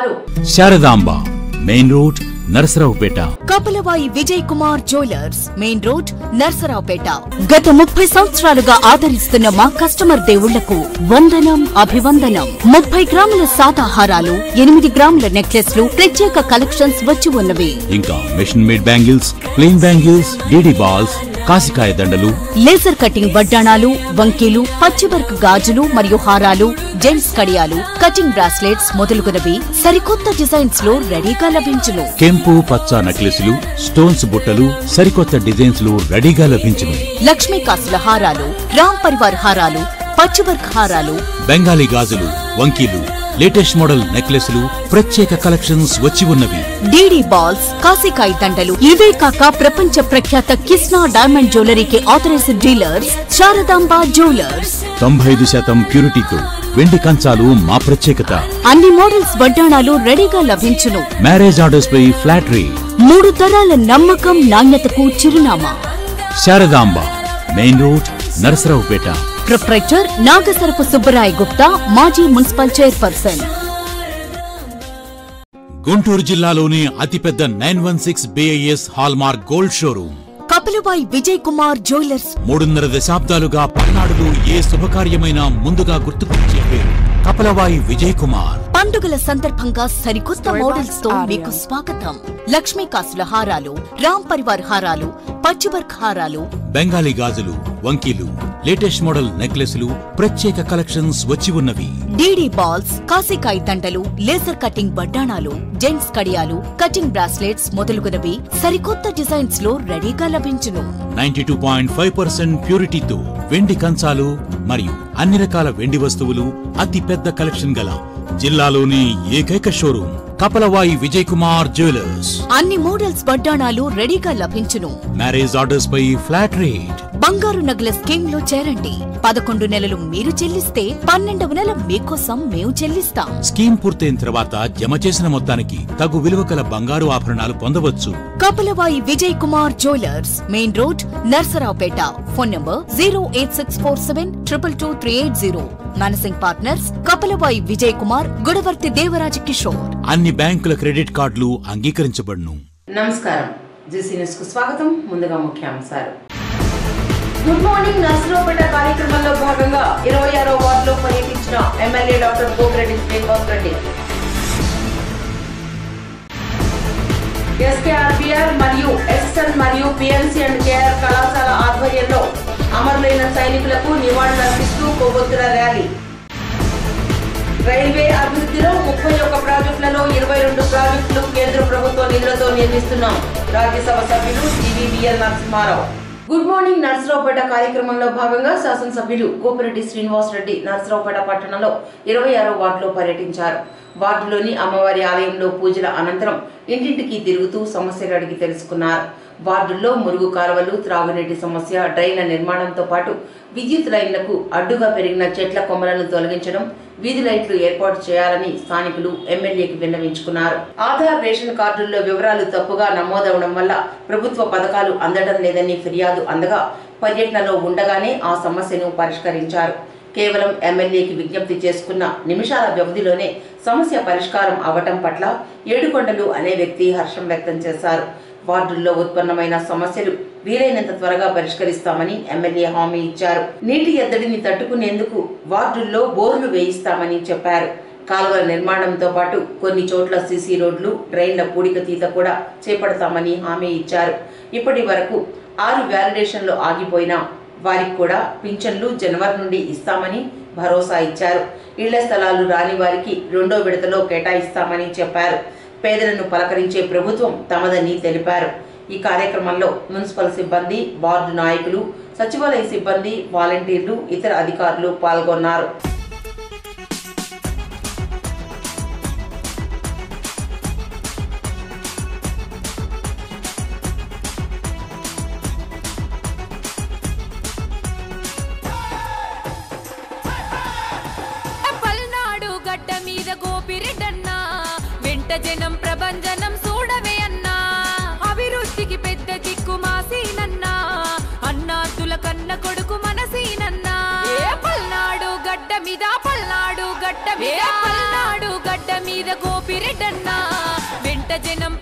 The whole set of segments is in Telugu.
వారు. Sharadamba main road Narasaraopet. Kapalavayi Vijay Kumar jewellers main road Narsaraopet. గత ముప్పై సంవత్సరాలుగా ఆదరిస్తున్న మా కస్టమర్ దేవుళ్ళకు వందనం అభివందనం. ముప్పై గ్రాముల సాదాహారాలు ఎనిమిది గ్రాముల నెక్లెస్లు ప్రత్యేక కలెక్షన్స్ వచ్చి ఉన్నవి. ఇంకా machine made bangles plain bangles DD balls కాసికాయ దండలు లేజర్ కటింగ్ వడ్డాణాలు వంకీలు పచ్చివర్క్ గాజులు మరియు హారాలు జెంట్స్ కడియాలు కటింగ్ బ్రాస్లెట్స్ మొదలుగునవి సరికొత్త డిజైన్స్లో రెడీగా లభించును. కెంపు పచ్చ నెక్లెస్లు స్టోన్స్ బుట్టలు సరికొత్త డిజైన్స్లో రెడీగా లభించును. లక్ష్మీ కాసుల హారాలు రామ్ పరివార్ హారాలు పచ్చివర్క్ హారాలు బెంగాలీ గాజులు వంకీలు లేటెస్ట్ మోడల్ నెక్లెస్లు ప్రత్యేక కలెక్షన్స్ వచ్చి ఉన్నవి. డీడీ బాల్స్ కాసికాయ దండలు ఇవే కాక ప్రపంచ ప్రఖ్యాత కిస్నా డైమండ్ జ్యువెలరీకి ఆథరైజ్డ్ డీలర్స్ శారదాంబ జ్యువెలర్స్. తొంభై ఐదు శాతం ప్యూరిటీతో వెండి కంచాలు మా ప్రత్యేకత. అన్ని మోడల్స్ వడ్డాణాలు రెడీగా లభించును. మ్యారేజ్ ఆర్డర్స్ పై ఫ్లాట్ మూడు తరాల నమ్మకం నాణ్యతకు చిరునామా. Sharadamba main road Narasaraopet. Proprietor Nagasarapu Subbarai Gupta మాజీ మున్సిపల్ చైర్పర్సన్. గుంటూరు జిల్లాలోని అతిపెద్ద nine one six BIS hallmark gold showroom. Kapilabai Vijay Kumar jewellers. మూడున్నర దశాబ్దాలుగా పల్నాడులో ఏ శుభకార్యమైనా ముందుగా గుర్తుకొచ్చే పేరు కపలవాయి విజయ్ కుమార్ పండుగల సందర్భంగా సరికొత్త మోడల్స్తో మీకు స్వాగతం. లక్ష్మీ కాసుల హారాలు రామ్ పరివార్ హారాలు పచ్చివర్క్ హారాలు. బెంగాలీ గాజులు వంకీలు లేటెస్ట్ మోడల్ నెక్లెస్లు ప్రత్యేక కలెక్షన్స్ వచ్చి ఉన్నవి. డీడీ బాల్స్ కాసికాయ దండలు లేజర్ కటింగ్ బడ్డాణాలు జెంట్స్ కడియాలు కటింగ్ బ్రాస్లెట్స్ మొదలుగునవి సరికొత్త డిజైన్స్లో రెడీగా లభించును. Ninety two point five percent ప్యూరిటీతో వెండి కంచాలు మరియు అన్ని రకాల వెండి వస్తువులు అతి పెద్ద కలెక్షన్ గల జిల్లాలోని ఏకైక షోరూమ్. కపలవాయి విజయ్ కుమార్ జ్యువెలర్స్. అన్ని మోడల్స్ వడ్డాణాలు రెడీగా లభించును. మ్యారేజ్ ఆర్డర్స్ పై ఫ్లాట్ రేట్ బంగారు నగల స్కీమ్లో చేరండి. పదకొండు నెలలు మీరు చెల్లిస్తే పన్నెండవ నెల మీకోసం మేము చెల్లిస్తాం. స్కీమ్ పూర్తయిన తర్వాత జమ చేసిన మొత్తానికి తగు విలువ కల బంగారు ఆభరణాలు పొందవచ్చు. Kapalavayi Vijay Kumar jewellers main road Narsaraopet. Phone number zero eight six four seven triple two three eight zero. Managing partners Kapalavayi Vijay Kumar Gudavarthi Devaraja Kishore. అన్ని బ్యాంకుల క్రెడిట్ కార్డులు అంగీకరించబడును. నమస్కారం. జీసీ న్యూస్కు స్వాగతం. ముందుగా ముఖ్యాంశాలు. గుడ్ మార్నింగ్ నర్సరావుపేట కార్యక్రమంలో భాగంగా ఇరవై ఆరో వార్డులో పర్యటించిన MLA doctor Gopireddy Srinivas Reddy. SKRPR మరియు ఎస్ఎన్ మరియు పిఎన్సి అండ్ కేఆర్ కళాశాల ఆధ్వర్యంలో అమరులైన సైనికులకు నివాళులర్పిస్తూ కొవ్వొత్తుల ర్యాలీ. రైల్వే అభివృద్ధిలో ముప్పై ఒక్క ప్రాజెక్టులలో ఇరవై రెండు ప్రాజెక్టులు కేంద్ర ప్రభుత్వ నిధులతో నిర్మిస్తున్నాం. రాజ్యసభ సభ్యులు GVBL Narasimha Rao. Good morning Narsaraopet కార్యక్రమంలో భాగంగా శాసనసభ్యులు గోపిరెడ్డి శ్రీనివాస్ రెడ్డి నర్సరావుపేట పట్టణంలో ఇరవై ఆరో వార్డులో పర్యటించారు. వార్డులోని అమ్మవారి ఆలయంలో పూజల అనంతరం ఇంటింటికి తిరుగుతూ సమస్యలు అడిగి తెలుసుకున్నారు. వార్డుల్లో మురుగు కాలువలు త్రాగునీటి సమస్య డ్రైన్ల నిర్మాణంతో పాటు విద్యుత్ లైన్లకు అడ్డుగా పెరిగిన చెట్ల కొమ్మలను తొలగించడం వీధి లైట్లు ఏర్పాటు చేయాలని స్థానికులు ఎమ్మెల్యేకి విన్నవించుకున్నారు. ఆధార్ రేషన్ కార్డుల్లో వివరాలు తప్పుగా నమోదవడం వల్ల ప్రభుత్వ పథకాలు అందడం లేదని ఫిర్యాదు అందగా పర్యటనలో ఉండగానే ఆ సమస్యను పరిష్కరించారు. కేవలం ఎమ్మెల్యేకి విజ్ఞప్తి చేసుకున్న నిమిషాల వ్యవధిలోనే సమస్య పరిష్కారం అవటం పట్ల ఏడుకొండలు అనే వ్యక్తి హర్షం వ్యక్తం చేశారు. వార్డుల్లో ఉత్పన్నమైన సమస్యలు వీలైనంత త్వరగా పరిష్కరిస్తామని ఎమ్మెల్యే హామీ ఇచ్చారు. నీటి ఎద్దడిని తట్టుకునేందుకు వార్డుల్లో బోర్లు వేయిస్తామని చెప్పారు. కాలువల నిర్మాణంతో పాటు కొన్ని చోట్ల సీసీ రోడ్లు డ్రైన్ల పూడిక తీత కూడా చేపడతామని హామీ ఇచ్చారు. ఇప్పటి వరకు ఆరు వ్యాలిడేషన్లు ఆగిపోయినా వారికి కూడా పింఛన్లు జనవరి నుండి ఇస్తామని భరోసా ఇచ్చారు. ఇళ్ళ స్థలాలు రాని వారికి రెండో విడతలో కేటాయిస్తామని చెప్పారు. పేదలను పలకరించే ప్రభుత్వం తమదని తెలిపారు. ఈ కార్యక్రమంలో మున్సిపల్ సిబ్బంది వార్డు నాయకులు సచివాలయ సిబ్బంది వాలంటీర్లు ఇతర అధికారులు పాల్గొన్నారు. గోపిరెడ్డన్నా వెంట జనం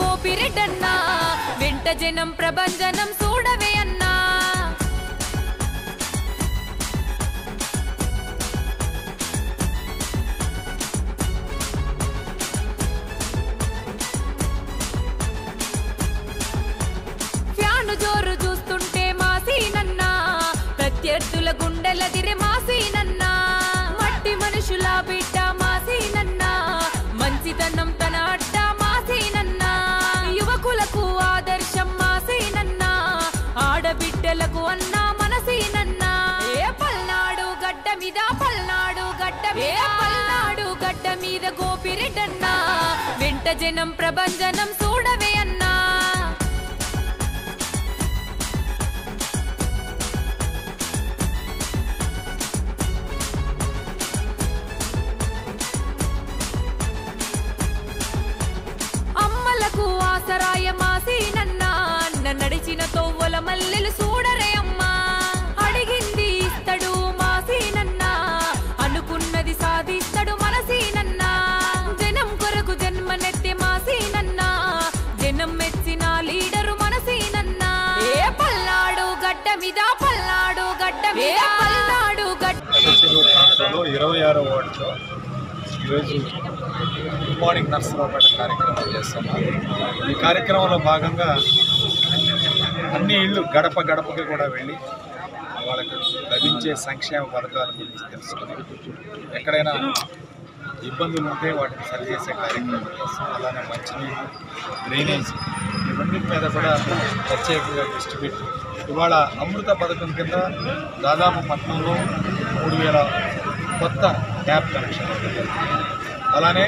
గోపిరెడ్డన్నా వెంట జనం ప్రభంజనం చూడవే అన్నా. ఫ్యాను జోరు చూస్తుంటే మాసీనన్నా ప్రత్యర్థుల గుండెలదిరే మాసీనన్నా. మట్టి మనుషుల బిడ్డ గడ్డ గోపిరెడ్డన్నా వెంట జనం ప్రభంజనం చూడవే అన్నా. అమ్మలకు ఆసరాయ మాసీనన్నా నడిచిన తో ఈరోజు గుడ్ మార్నింగ్ నర్సరావుపేట కార్యక్రమం చేస్తున్నాం. ఈ కార్యక్రమంలో భాగంగా అన్ని ఇళ్ళు గడప గడపకి కూడా వెళ్ళి వాళ్ళకు లభించే సంక్షేమ పథకాల గురించి తెలుసుకుని ఎక్కడైనా ఇబ్బందులు ఉంటే వాటిని సరిచేసే కార్యక్రమం చేస్తాం. అలానే మంచినీళ్ళు డ్రైనేజ్ ఇవన్నిటి మీద కూడా ప్రత్యేకంగా దృష్టి పెట్టి ఇవాళ అమృత పథకం కింద దాదాపు పట్టణంలో మూడు వేల కొత్త ట్యాప్ కనెక్షన్. అలానే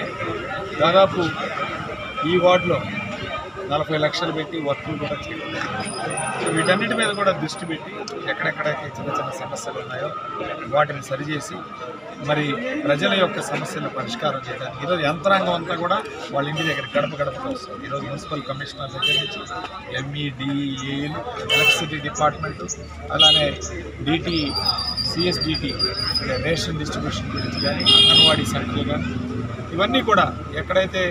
దాదాపు ఈ వార్డులో నలభై లక్షలు పెట్టి వర్కులు కూడా చేయడం సో వీటన్నిటి మీద కూడా దృష్టి పెట్టి ఎక్కడెక్కడైతే చిన్న చిన్న సమస్యలు ఉన్నాయో వాటిని సరిచేసి మరి ప్రజల యొక్క సమస్యలు పరిష్కారం చేయడానికి ఈరోజు యంత్రాంగం అంతా కూడా వాళ్ళ ఇంటి దగ్గర గడప గడపకు వస్తుంది. ఈరోజు మున్సిపల్ కమిషనర్ దగ్గర నుంచి ఎంఈడిఏలు ఎలక్ట్రిసిటీ డిపార్ట్మెంట్ అలానే డిటి సిఎస్డిటి రేషన్ డిస్ట్రిబ్యూషన్ గురించి కానీ అంగన్వాడీ సెంటర్లు కానీ ఇవన్నీ కూడా ఎక్కడైతే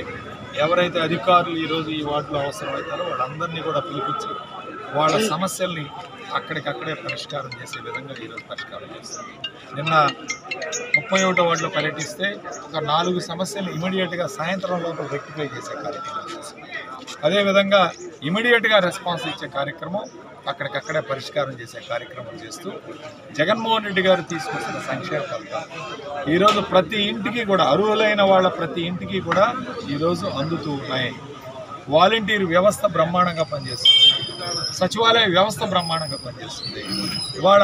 ఎవరైతే అధికారులు ఈరోజు ఈ వార్డులో అవసరమవుతారో వాళ్ళందరినీ కూడా పిలిపించి వాళ్ళ సమస్యల్ని అక్కడికక్కడే పరిష్కారం చేసే విధంగా ఈరోజు పరిష్కారం చేస్తారు. నిన్న ముప్పై ఒకటో వార్డులో పర్యటిస్తే ఒక నాలుగు సమస్యలు ఇమీడియట్గా సాయంత్రం లోపల రెక్టిఫై చేసే కార్యక్రమం చేస్తాం అదేవిధంగా ఇమీడియట్గా రెస్పాన్స్ ఇచ్చే కార్యక్రమం అక్కడికక్కడే పరిష్కారం చేసే కార్యక్రమం చేస్తూ జగన్మోహన్ రెడ్డి గారు తీసుకొచ్చిన సంక్షేమ పథకాలు ఈరోజు ప్రతి ఇంటికి కూడా అర్హులైన వాళ్ళ ప్రతి ఇంటికి కూడా ఈరోజు అందుతూ ఉన్నాయి. వాలంటీర్ వ్యవస్థ బ్రహ్మాండంగా పనిచేస్తుంది. సచివాలయ వ్యవస్థ బ్రహ్మాండంగా పనిచేస్తుంది. ఇవాళ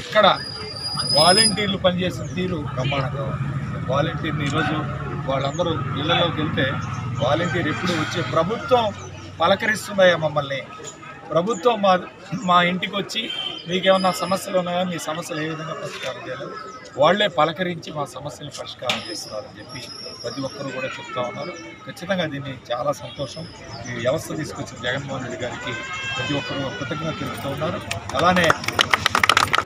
ఇక్కడ వాలంటీర్లు పనిచేసిన తీరు బ్రహ్మాండంగా ఉంది. వాలంటీర్ని ఈరోజు వాళ్ళందరూ ఇళ్ళలోకి వెళ్తే వాలంటీర్ ఎప్పుడు వచ్చే ప్రభుత్వం పలకరిస్తున్నాయా మమ్మల్ని. ప్రభుత్వం మా మా ఇంటికి వచ్చి మీకేమన్నా సమస్యలు ఉన్నాయా? మీ సమస్యలు ఏ విధంగా పరిష్కారం చేయాలి? వాళ్ళే పలకరించి మా సమస్యలు పరిష్కారం చేస్తున్నారని చెప్పి ప్రతి ఒక్కరు కూడా చెప్తా ఉన్నారు. ఖచ్చితంగా దీన్ని చాలా సంతోషం. ఈ వ్యవస్థ తీసుకొచ్చిన జగన్మోహన్ రెడ్డి గారికి ప్రతి ఒక్కరు కృతజ్ఞత తెలుపుతూ ఉన్నారు. అలానే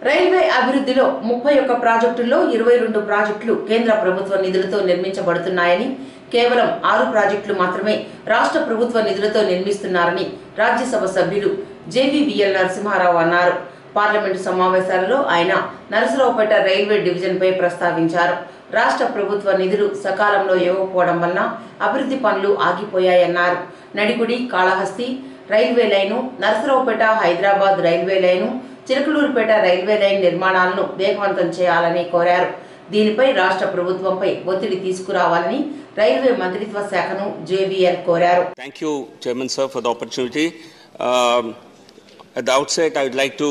రైల్వే అభివృద్ధిలో ముప్పై ఒక్క ప్రాజెక్టుల్లో ఇరవై రెండు ప్రాజెక్టులు కేంద్ర ప్రభుత్వ నిధులతో నిర్మించబడుతున్నాయని కేవలం ఆరు ప్రాజెక్టులు మాత్రమే రాష్ట్ర ప్రభుత్వ నిధులతో నిర్మిస్తున్నారని రాజ్యసభ సభ్యులు జేవీవీఎల్ నరసింహారావు అన్నారు. పార్లమెంటు సమావేశాలలో ఆయన నరసరావుపేట రైల్వే డివిజన్పై ప్రస్తావించారు. రాష్ట్ర ప్రభుత్వ నిధులు సకాలంలో ఇవ్వకపోవడం వలన అభివృద్ధి పనులు ఆగిపోయాయన్నారు. Nadigudi Kalahasti railway line Narasaraopet Hyderabad railway line Chilakaluripet railway line నిర్మాణాలను వేగవంతం చేయాలని కోరారు. దీనిపై రాష్ట్ర ప్రభుత్వంపై ఒత్తిడి తీసుకురావాలని రైల్వే మంత్రిత్వ శాఖను జేవీఎల్ కోరారు Thank you, Chairman Sir, for the opportunity. At the outset, I would like to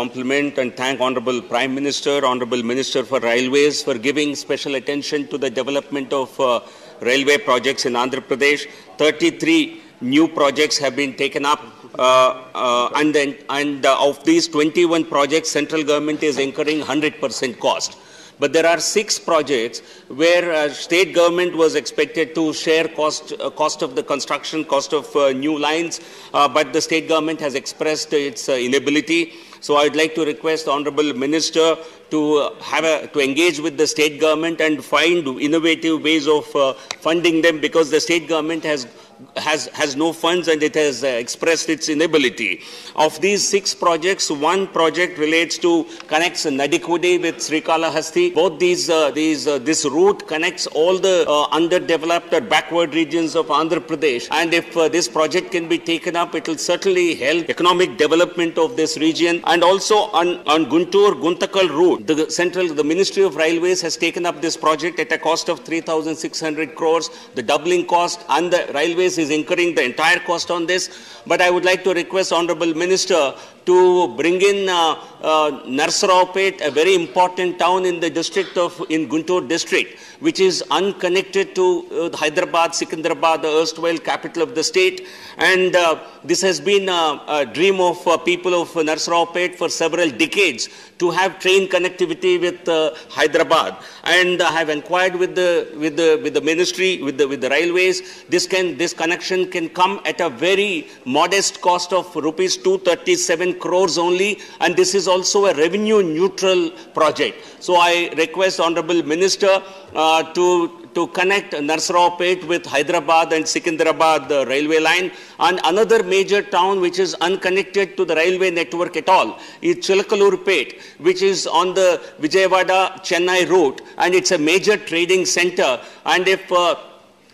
compliment and thank Honorable Prime Minister, Honorable Minister for Railways for giving special attention to the development of uh, railway projects in Andhra Pradesh. 33 new projects have been taken up uh, uh, and then, and uh, of these 21 projects, central government is incurring 100% cost. But there are six projects where uh, state government was expected to share cost, uh, cost of the construction, cost of uh, new lines, uh, but the state government has expressed its uh, inability. So I'd like to request the Honorable Minister to uh, have a, to engage with the state government and find innovative ways of funding them because the state government has has, has no funds and it has uh, expressed its inability. Of these six projects, one project relates to connects Nadikudi with Srikalahasti. Both these, uh, these, uh, this route connects all the uh, underdeveloped or backward regions of Andhra Pradesh. And if uh, this project can be taken up, it will certainly help economic development of this region. And also on, on Guntur Guntakal route, the central, the Ministry of Railways has taken up this project at a cost of 3,600 crores. The doubling cost and the railways is incurring the entire cost on this. But I would like to request Honorable Minister to bring in uh, uh, a very important town in the district of, in Guntur district, which is unconnected to uh, Hyderabad, Secunderabad, the erstwhile capital of the state. And uh, this has been a, a dream of uh, people of Narsaraopet for several decades to have train connectivity with uh, Hyderabad. And I have inquired with the, with the, with the ministry, with the, with the railways. This can, this connection can come at a very modest cost of rupees 237 crores only. And this is also a revenue neutral project. So I request Honorable Minister uh, to to connect Narsaraopet with Hyderabad and Secunderabad the railway line. And another major town which is unconnected to the railway network at all is Chilakalurpet, which is on the Vijayawada-Chennai route. And it's a major trading center. And if, uh,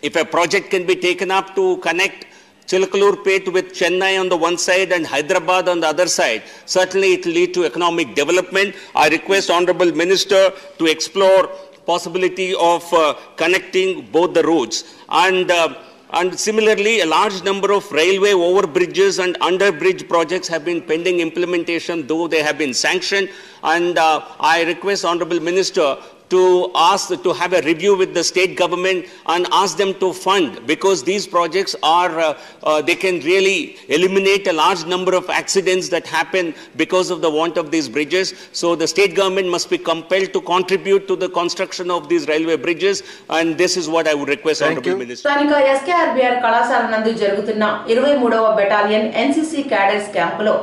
if a project can be taken up to connect Chilakalurpet with Chennai on the one side and Hyderabad on the other side. Certainly it will lead to economic development. I request Honorable Minister to explore possibility of uh, connecting both the routes. And, uh, and similarly, a large number of railway overbridges and underbridge projects have been pending implementation, though they have been sanctioned. And uh, I request Honorable Minister to ask to have a review with the state government and ask them to fund because these projects are uh, uh, they can really eliminate a large number of accidents that happen because of the want of these bridges so the state government must be compelled to contribute to the construction of these railway bridges and this is what i would request honorable minister స్థానిక ఎస్కేఆర్బిఆర్ కళాశాల నందు జరుగుతున్న ఇరవై మూడవ బెటాలియన్ ఎన్సీసీ క్యాడెట్స్ క్యాంపులో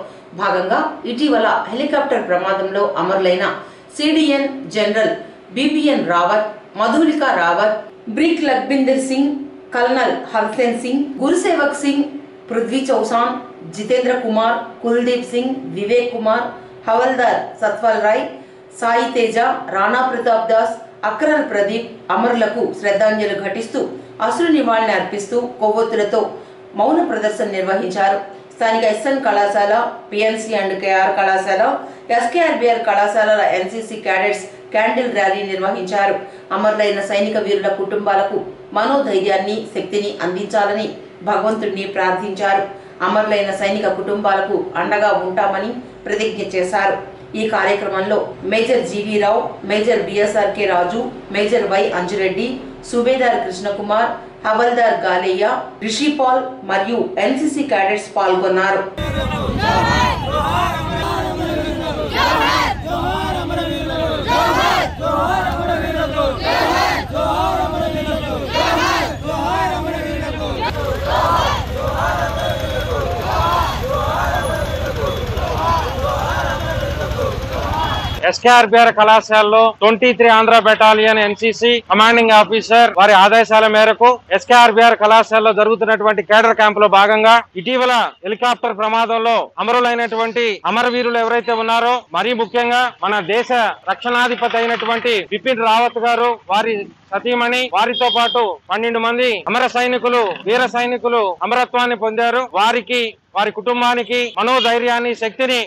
భాగంగా ఇటీవల హెలికాప్టర్ ప్రమాదంలో అమరులైన CDN general Bipin Rawat Madhulika Rawat brig Lakbinder Singh colonel Harsen Singh Gurusevak Singh Prithvi Chausan Jitendra Kumar Kuldeep Singh Vivek Kumar havildar Satwal Rai Sai Teja Rana Pratap Das Akral Pradeep అమరులకు శ్రద్ధాంజలి ఘటిస్తూ అసురు నివాళిని అర్పిస్తూ కొవ్వొత్తులతో మౌన ప్రదర్శన నిర్వహించారు. స్థానిక ఎస్ఎన్ కళాశాల పిఎన్సి అండ్ కేఆర్ కళాశాల ఎస్కేఆర్బిఆర్ కళాశాలల ఎన్సీసీ క్యాడెట్స్ క్యాండిల్ ర్యాలీ నిర్వహించారు. అమరులైన సైనిక వీరుల కుటుంబాలకు మనోధైర్యాన్ని శక్తిని అందించాలని భగవంతుడిని ప్రార్థించారు. అమరులైన సైనిక కుటుంబాలకు అండగా ఉంటామని ప్రతిజ్ఞ చేశారు. ఈ కార్యక్రమంలో major GV Rao major BSR K Raju major Y Anjureddy subedar Krishnakumar havildar Galayya Rishipal మరియు ఎన్సీసీ క్యాడెట్స్ పాల్గొన్నారు. ఎస్కేఆర్బిఆర్ కళాశాలలో twenty three Andhra battalion NCC commanding officer వారి ఆదేశాల మేరకు ఎస్కేఆర్బిఆర్ కళాశాలలో జరుగుతున్నటువంటి కేడర్ క్యాంప్లో భాగంగా ఇటీవల హెలికాప్టర్ ప్రమాదంలో అమరులైనటువంటి అమరవీరులు ఎవరైతే ఉన్నారో మరీ ముఖ్యంగా మన దేశ రక్షణాధిపతి అయినటువంటి బిపిన్ రావత్ గారు వారి సతీమణి వారితో పాటు పన్నెండు మంది అమర సైనికులు వీర సైనికులు అమరత్వాన్ని పొందారు. వారికి వారి కుటుంబానికి మనోధైర్యాన్ని శక్తిని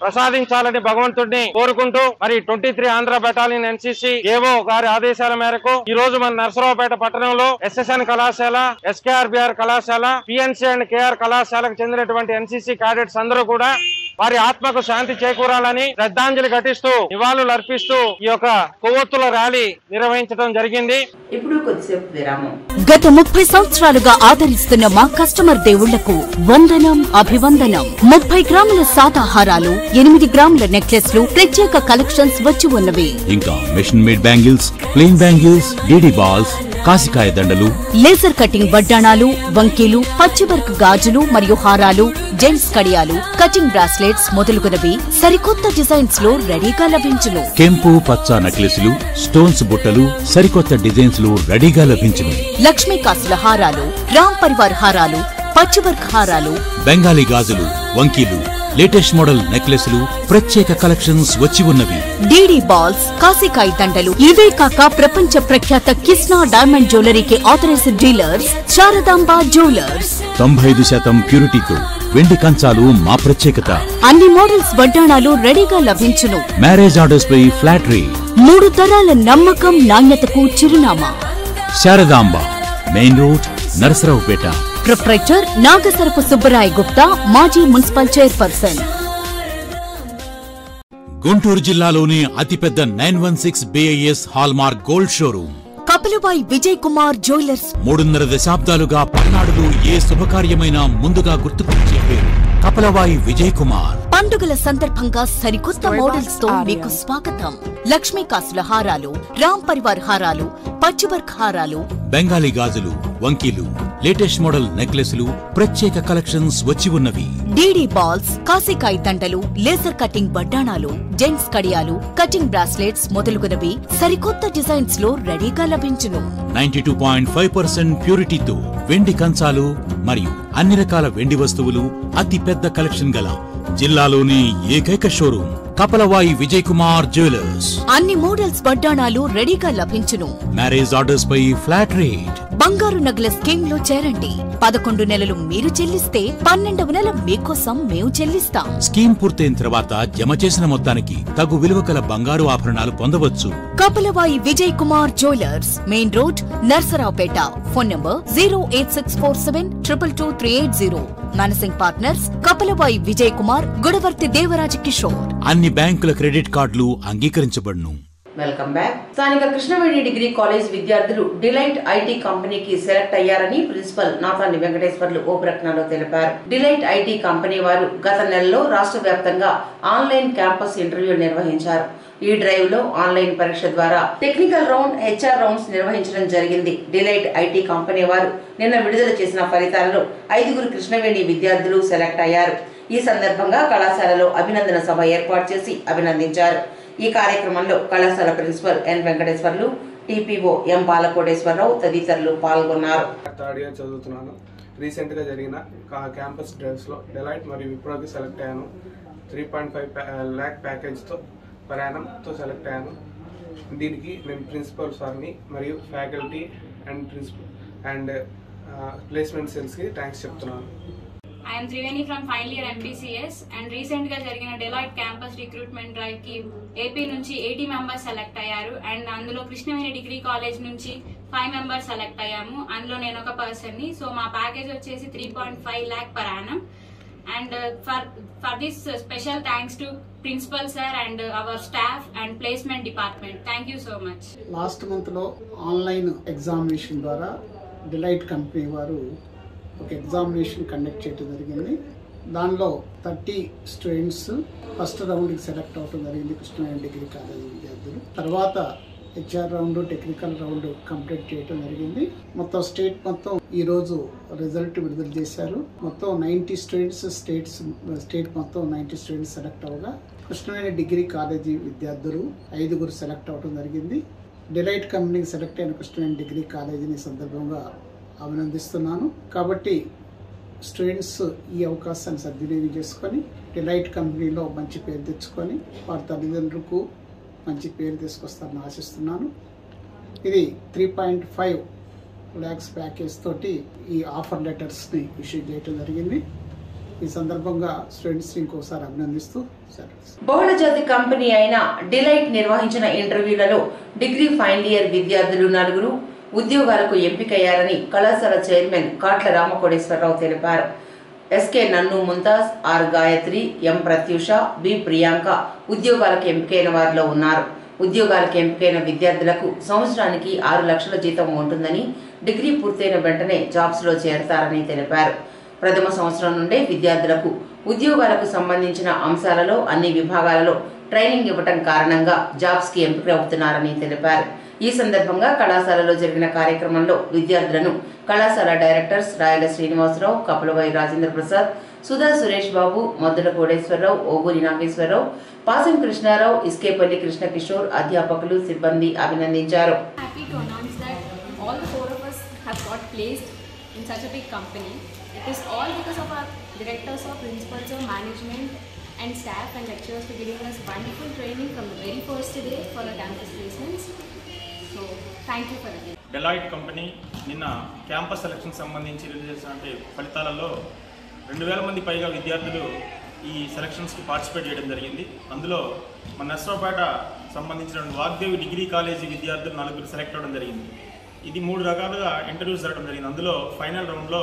ప్రసాదించాలని భగవంతుడిని కోరుకుంటూ మరి twenty three Andhra battalion NCC AO గారి ఆదేశాల మేరకు ఈ రోజు మన నరసరావుపేట పట్టణంలో ఎస్ఎస్ఎన్ కళాశాల ఎస్కేఆర్బిఆర్ కళాశాల పిఎన్సీ అండ్ కేఆర్ కళాశాలకు చెందినటువంటి ఎన్సీసీ క్యాడెట్స్ అందరూ కూడా వారి ఆత్మకు శాంతి చేకూరాలని శ్రద్ధాంజలి ఘటిస్తూ నివాళులు అర్పిస్తూ ఈ యొక్క కొవ్వొత్తుల ర్యాలీ నిర్వహించడం జరిగింది. ఇప్పుడు కొద్దిసేపు విరామం. గత ముప్పై సంవత్సరాలుగా ఆదరిస్తున్న మా కస్టమర్ దేవుళ్ళకు వందనం అభివందనం. ముప్పై గ్రాముల సాదాహారాలు ఎనిమిది గ్రాముల నెక్లెస్లు ప్రత్యేక కలెక్షన్స్ వచ్చి ఉన్నవి. ఇంకా machine made bangles plain bangles DD balls కాసికాయ దండలు లేజర్ కటింగ్ వడ్డాణాలు వంకీలు పచ్చివర్క్ గాజులు మరియు హారాలు జెంట్స్ కడియాలు కటింగ్ బ్రాస్లెట్స్ మొదలుగునవి సరికొత్త డిజైన్స్లో రెడీగా లభించును. కెంపు పచ్చ నెక్లెస్లు స్టోన్స్ బుట్టలు సరికొత్త డిజైన్స్లు రెడీగా లభించును. లక్ష్మీ కాసుల హారాలు రామ్ పరివార్ హారాలు పచ్చివర్క్ హారాలు బెంగాలీ గాజులు వంకీలు లేటెస్ట్ మోడల్ నెక్లెస్లు ప్రత్యేక కలెక్షన్స్ వచ్చి ఉన్నవి. డీడీ బాల్స్ కాసికాయ దండలు ఇవే కాక ప్రపంచ ప్రఖ్యాత కిస్నా డైమండ్ జ్యువెలరీకి ఆథరైజ్డ్ డీలర్స్ శారదాంబ జ్యువెలర్స్. తొంభై ఐదు శాతం ప్యూరిటీతో వెండి కంచాలు మా ప్రత్యేకత. అన్ని మోడల్స్ వడ్డాణాలు రెడీగా లభించును. మ్యారేజ్ ఆర్డర్స్ పై ఫ్లాట్ రేట్ మూడు తరాల నమ్మకం నాణ్యతకు చిరునామా. Sharadamba main road Narasaraopet. Proprietor Nagasarapu Subbarai Gupta మాజీ మున్సిపల్ చైర్పర్సన్. గుంటూరు జిల్లాలోని అతిపెద్ద nine one six BIS hallmark gold showroom. Kapilabai Vijay Kumar jewellers. మూడున్నర దశాబ్దాలుగా పల్నాడులో ఏ శుభకార్యమైనా ముందుగా గుర్తుకొచ్చే పేరు కపలవాయి విజయ్ కుమార్. పండుగల సందర్భంగా సరికొత్త మోడల్స్తో మీకు స్వాగతం. లక్ష్మీ కాసుల హారాలు రామ్ పరివార్ హారాలు పచ్చివర్క్ హారాలు బెంగాలీ గాజులు వంకీలు లేటెస్ట్ మోడల్ నెక్లెస్లు ప్రత్యేక కలెక్షన్స్ వచ్చి ఉన్నవి. డీడీ బాల్స్ కాసికాయ దండలు లేజర్ కటింగ్ వడ్డాణాలు జెంట్స్ కడియాలు కటింగ్ బ్రాస్లెట్స్ మొదలుగునవి సరికొత్త డిజైన్స్లో రెడీగా లభించును. Ninety two point five percent ప్యూరిటీతో వెండి కంచాలు మరియు అన్ని రకాల వెండి వస్తువులు అతి పెద్ద కలెక్షన్ గల జిల్లాలోని ఏకైక షోరూమ్ కపలవాయి విజయ్ కుమార్ జ్యువెలర్స్. అన్ని మోడల్స్ వడ్డాణాలు రెడీగా లభించును. మ్యారేజ్ ఆర్డర్స్ పై ఫ్లాట్ రేట్ బంగారు నగల స్కీమ్లో చేరండి. పదకొండు నెలలు మీరు చెల్లిస్తే పన్నెండవ నెల మీకోసం మేము చెల్లిస్తాం. స్కీమ్ పూర్తయిన తర్వాత జమ చేసిన మొత్తానికి తగు విలువ కల బంగారు ఆభరణాలు పొందవచ్చు. Kapalavayi Vijay Kumar jewellers main road Narsaraopet. Phone number zero eight six four seven triple two three eight zero. Managing partners Kapalavayi Vijay Kumar Gudavarthi Devaraja Kishore అన్ని బ్యాంకుల క్రెడిట్ కార్డులు అంగీకరించబడును. వెల్కమ్ బ్యాక్ స్థానిక కృష్ణవేణి డిగ్రీ కాలేజ్ విద్యార్థులు డిలైట్ ఐటీ కంపెనీకి సెలెక్ట్ అయ్యారని ప్రిన్సిపల్ నాథాని వెంకటేశ్వర్లు ఓ ప్రకటనలో తెలిపారు. డిలైట్ ఐటీ కంపెనీ వారు గత నెలలో రాష్ట్ర వ్యాప్తంగా ఆన్లైన్ క్యాంపస్ ఇంటర్వ్యూ నిర్వహించారు. ఈ డ్రైవ్లో ఆన్లైన్ పరీక్ష ద్వారా టెక్నికల్ రౌండ్ హెచ్ఆర్ రౌండ్స్ నిర్వహించడం జరిగింది. డిలైట్ ఐటీ కంపెనీ వారు నిన్న విడుదల చేసిన ఫలితాలలో ఐదుగురు కృష్ణవేణి విద్యార్థులు సెలెక్ట్ అయ్యారు. ఈ సందర్భంగా కళాశాలలో అభినందన సభ ఏర్పాటు చేసి అభినందించారు. ఈ కార్యక్రమంలో కళాశాల principal N Venkateswarlu TPO M Balakoteswararao తదితరులు పాల్గొన్నారు. థర్డ్ ఇయర్ చదువుతున్నాను. రీసెంట్గా జరిగిన క్యాంపస్ డ్రైవ్స్లో డెలైట్ మరియు విప్రోకి సెలెక్ట్ అయ్యాను. త్రీ పాయింట్ ఫైవ్ ల్యాక్ ప్యాకేజ్తో ప్రయాణంతో సెలెక్ట్ అయ్యాను. దీనికి నేను ప్రిన్సిపల్ సార్ని మరియు faculty and principal and placement సెల్స్కి thanks చెప్తున్నాను. I'm Triveni from final year MPCS and రీసెంట్గా జరిగిన డెలాయిట్ క్యాంపస్ రిక్రూట్మెంట్ డ్రైవ్కి ఏపీ నుంచి ఎయిటీ మెంబర్స్ సెలెక్ట్ అయ్యారు అండ్ అందులో కృష్ణవేణి డిగ్రీ కాలేజ్ నుంచి ఫైవ్ మెంబర్స్ సెలెక్ట్ అయ్యాము. అందులో నేను ఒక పర్సన్ని సో మా ప్యాకేజ్ వచ్చేసి three point five lakh per annum and for for this special thanks to principal sir and our staff and placement department thank you so much last మంత్లో ఆన్లైన్ ఎగ్జామినేషన్ ద్వారా డిలైట్ కంపెనీ వారు ఒక ఎగ్జామినేషన్ కండక్ట్ చేయడం జరిగింది. దానిలో థర్టీ స్టూడెంట్స్ ఫస్ట్ రౌండ్కి సెలెక్ట్ అవ్వడం జరిగింది. కృష్ణారాయణ డిగ్రీ కాలేజ్ విద్యార్థులు. తర్వాత HR round technical round complete చేయడం జరిగింది. మొత్తం స్టేట్ మొత్తం ఈ రోజు రిజల్ట్ విడుదల చేశారు. మొత్తం నైంటీ స్టూడెంట్స్ స్టేట్స్ స్టేట్ మొత్తం నైంటీ స్టూడెంట్స్ సెలెక్ట్ అవ్వగా కృష్ణవేణి డిగ్రీ కాలేజీ విద్యార్థులు ఐదుగురు సెలెక్ట్ అవ్వడం జరిగింది. డిలైట్ కంపెనీకి సెలెక్ట్ అయిన కృష్ణవేణి డిగ్రీ కాలేజీని సందర్భంగా అభినందిస్తున్నాను. కాబట్టి స్టూడెంట్స్ ఈ అవకాశాన్ని సద్వినియోగం చేసుకొని డిలైట్ కంపెనీలో మంచి పేరు తెచ్చుకొని వారి తల్లిదండ్రులకు మంచి పేరు తీసుకొస్తారని ఆశిస్తున్నాను. ఇది three point five lakhs package తోటి ఈ ఆఫర్ లెటర్స్ని ఇష్యూ చేయడం జరిగింది. ఈ సందర్భంగా స్టూడెంట్స్ ఇంకోసారి అభినందిస్తూ సరే బహుళజాతి కంపెనీ అయిన డిలైట్ నిర్వహించిన ఇంటర్వ్యూలలో డిగ్రీ ఫైనల్ ఇయర్ విద్యార్థులు నలుగురు ఉద్యోగాలకు ఎంపికయ్యారని కళాశాల చైర్మన్ కాట్ల రామకోటేశ్వరరావు తెలిపారు. ఎస్కే నన్ను Mumtaz R Gayathri M Pratyusha B Priyanka ఉద్యోగాలకు ఎంపికైన వారిలో ఉన్నారు. ఉద్యోగాలకు ఎంపికైన విద్యార్థులకు సంవత్సరానికి ఆరు లక్షల జీతం ఉంటుందని డిగ్రీ పూర్తయిన వెంటనే జాబ్స్లో చేరతారని తెలిపారు. ప్రథమ సంవత్సరం నుండే విద్యార్థులకు ఉద్యోగాలకు సంబంధించిన అంశాలలో అన్ని విభాగాలలో ట్రైనింగ్ ఇవ్వటం కారణంగా జాబ్స్కి ఎంపిక అవుతున్నారని తెలిపారు. ఈ సందర్భంగా కళాశాలలో జరిగిన కార్యక్రమంలో విద్యార్థులను కళాశాల డైరెక్టర్స్ రాయల శ్రీనివాసరావు కపలవాయి రాజేంద్ర ప్రసాద్ సుధా సురేష్ బాబు మద్దుల కోడేశ్వరరావు ఓగూరి నాగేశ్వరరావు పాసం కృష్ణారావు ఇస్కేపల్లి కృష్ణకిషోర్ అధ్యాపకులు సిబ్బంది అభినందించారు happy to announce that all the four have got placed in such a big company. It is all because of our directors or principals or management and staff and lecturers for giving us wonderful training from the very first day for our campus placements. So thank you Deloitte company నిన్న క్యాంపస్ సెలక్షన్ సంబంధించి రిలీజ్ చేసినటువంటి ఫలితాలలో రెండు వేల మంది పైగా విద్యార్థులు ఈ సెలక్షన్స్కి పార్టిసిపేట్ చేయడం జరిగింది. అందులో మన నర్సరావుపేట సంబంధించిన వాగ్దేవి డిగ్రీ కాలేజీ విద్యార్థులు నలుగురు సెలెక్ట్ అవ్వడం జరిగింది. ఇది మూడు రకాలుగా ఇంటర్వ్యూస్ జరగడం జరిగింది. అందులో ఫైనల్ రౌండ్లో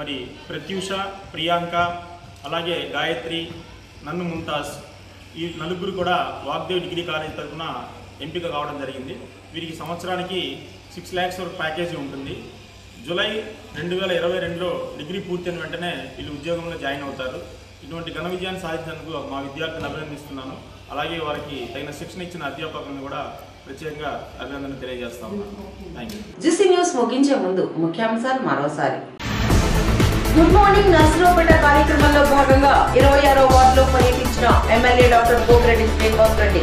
మరి ప్రత్యూష ప్రియాంక అలాగే గాయత్రి నన్ను ముంతాజ్ ఈ నలుగురు కూడా వాగ్దేవ్ డిగ్రీ కాలేజ్ తరఫున ఎంపిక కావడం జరిగింది. వీరికి సంవత్సరానికి సిక్స్ ల్యాక్స్ వరకు ప్యాకేజీ ఉంటుంది. జూలై రెండు వేల ఇరవై రెండులో డిగ్రీ పూర్తయిన వెంటనే వీళ్ళు ఉద్యోగంలో జాయిన్ అవుతారు. ఇటువంటి ఘన విజయాన్ని సాధించినందుకు మా విద్యార్థులను అభినందిస్తున్నాను. అలాగే వారికి తగిన శిక్షణ ఇచ్చిన అధ్యాపకులను కూడా ప్రత్యేకంగా అభినందన తెలియజేస్తా ఉన్నాను. థ్యాంక్ యూ జిసి న్యూస్ ముగించే ముందు ముఖ్యాంశాలు మరోసారి. గుడ్ మార్నింగ్ నర్సరావుపేట కార్యక్రమంలో భాగంగా ఇరవై ఆరో వార్డులో పర్యటించిన MLA doctor Pogireddy Srinivas Reddy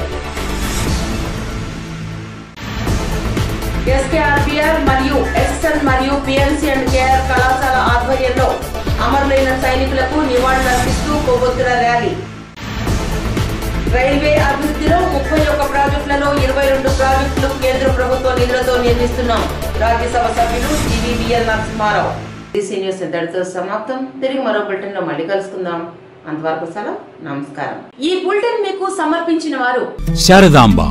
SKRPR మరియు ఎస్ఎన్ మరియు పిఎంసి అండ్ కేఆర్ కళాశాల ఆధ్వర్యంలో అమరులైన సైనికులకు నివాళులర్పిస్తూ కొవ్వొత్తుల ర్యాలీ. రైల్వే అభివృద్ధిలో ముప్పై ఒక్క ప్రాజెక్టులలో ఇరవై రెండు ప్రాజెక్టులు కేంద్ర ప్రభుత్వ నిధులతో నిర్మిస్తున్నాం. రాజ్యసభ సభ్యులు జీవీబీఎల్ నరసింహారావు. డిసి న్యూస్ ఇంతటితో సమాప్తం. తిరిగి మరో బులెటిన్లో మళ్ళీ కలుసుకుందాం. అంతవరకు సెలవు. నమస్కారం. ఈ బులెటిన్ మీకు సమర్పించిన వారు Sharadamba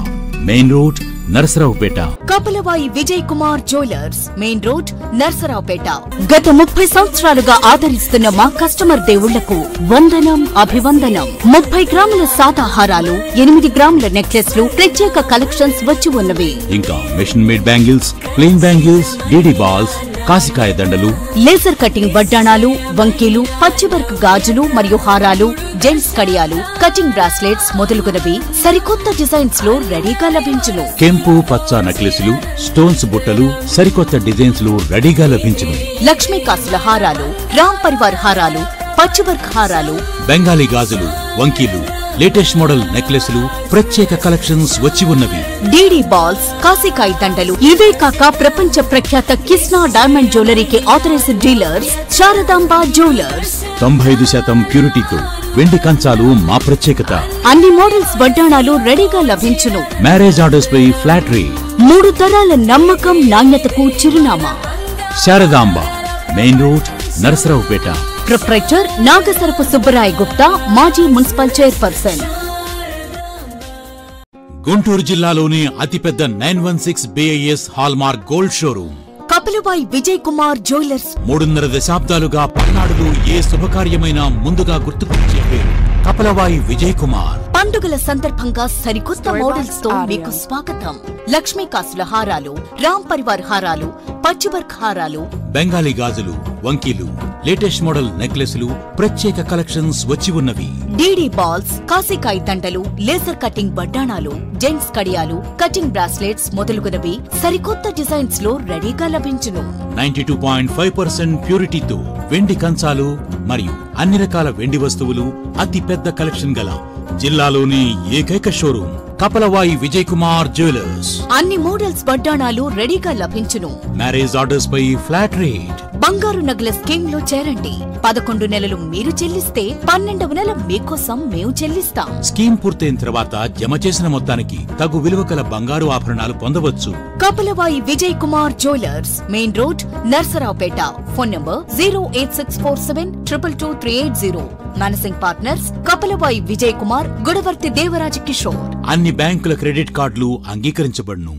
main road Narasaraopet. Kapalavayi Vijay Kumar jewellers main road Narsaraopet. గత ముప్పై సంవత్సరాలుగా ఆదరిస్తున్న మా కస్టమర్ దేవుళ్ళకు వందనం అభివందనం. ముప్పై గ్రాముల సాదాహారాలు ఎనిమిది గ్రాముల నెక్లెస్లు ప్రత్యేక కలెక్షన్స్ వచ్చి ఉన్నవి. ఇంకా machine made bangles plain bangles DD balls కాసికాయ దండలు లేజర్ కటింగ్ వడ్డాణాలు వంకీలు పచ్చివర్క్ గాజులు మరియు హారాలు జెంట్స్ కడియాలు కటింగ్ బ్రాస్లెట్స్ మొదలుగునవి సరికొత్త డిజైన్స్లో రెడీగా లభించును. కెంపు పచ్చ నెక్లెస్లు స్టోన్స్ బుట్టలు సరికొత్త డిజైన్స్లు రెడీగా లభించును. లక్ష్మీ కాసుల హారాలు రామ్ పరివార్ హారాలు పచ్చివర్క్ హారాలు బెంగాలీ గాజులు వంకీలు లేటెస్ట్ మోడల్ నెక్లెస్లు ప్రత్యేక కలెక్షన్స్ వచ్చి ఉన్నవి. డీడీ బాల్స్ కాసికాయ దండలు ఇవే కాక ప్రపంచ ప్రఖ్యాత కిస్నా డైమండ్ జ్యువెలరీకి ఆథరైజ్డ్ డీలర్స్ శారదాంబ జ్యువెలర్స్. తొంభై ఐదు శాతం ప్యూరిటీతో వెండి కంచాలు మా ప్రత్యేకత. అన్ని మోడల్స్ వడ్డాణాలు రెడీగా లభించును. మ్యారేజ్ ఆర్డర్స్ పై ఫ్లాట్ రేట్ మూడు తరాల నమ్మకం నాణ్యతకు చిరునామా. Sharadamba main road Narasaraopet. Proprietor Nagasarapu Subbarai Gupta మాజీ మున్సిపల్ చైర్పర్సన్. గుంటూరు జిల్లాలోని అతిపెద్ద nine one six BIS hallmark gold showroom. Kapilavai Vijay Kumar jewellers. మూడున్నర దశాబ్దాలుగా పల్నాడులో ఏ శుభకార్యమైనా ముందుగా గుర్తుకొచ్చే పేరు కపలవాయి విజయ్ కుమార్. పండుగల సందర్భంగా సరికొత్త మోడల్స్తో మీకు స్వాగతం. లక్ష్మీ కాసుల హారాలు రామ్ పరివార్ హారాలు పచ్చివర్క్ హారాలు. బెంగాలీ గాజులు వంకీలు లేటెస్ట్ మోడల్ నెక్లెస్లు ప్రత్యేక కలెక్షన్స్ వచ్చి ఉన్నవి. డీడీ బాల్స్ కాసికాయ దండలు లేజర్ కటింగ్ వడ్డాణాలు జెంట్స్ కడియాలు కటింగ్ బ్రాస్లెట్స్ మొదలుగునవి సరికొత్త డిజైన్స్లో రెడీగా లభించును. Ninety two point five percent ప్యూరిటీతో వెండి కంచాలు మరియు అన్ని రకాల వెండి వస్తువులు అతి పెద్ద కలెక్షన్ గల జిల్లాలోని ఏకైక షోరూమ్ కపలవాయి విజయ్ కుమార్ జ్యువెలర్స్. అన్ని మోడల్స్ వడ్డాణాలు రెడీగా లభించును. మ్యారేజ్ ఆర్డర్స్ పై ఫ్లాట్ రేట్. బంగారు నగల స్కీమ్లో చేరండి. పదకొండు నెలలు మీరు చెల్లిస్తే పన్నెండవ నెల మీకోసం మేము చెల్లిస్తాం. స్కీమ్ పూర్తయిన తర్వాత జమ చేసిన మొత్తానికి తగు విలువ కల బంగారు ఆభరణాలు పొందవచ్చు. Kapalavai Vijay Kumar jewellers main road Narsaraopet. Phone number zero eight six four seven triple two three eight zero. Managing partners Kapalabai Vijay Kumar Gudavarthi Devaraja Kishore అన్ని బ్యాంకుల క్రెడిట్ కార్డులు అంగీకరించబడును.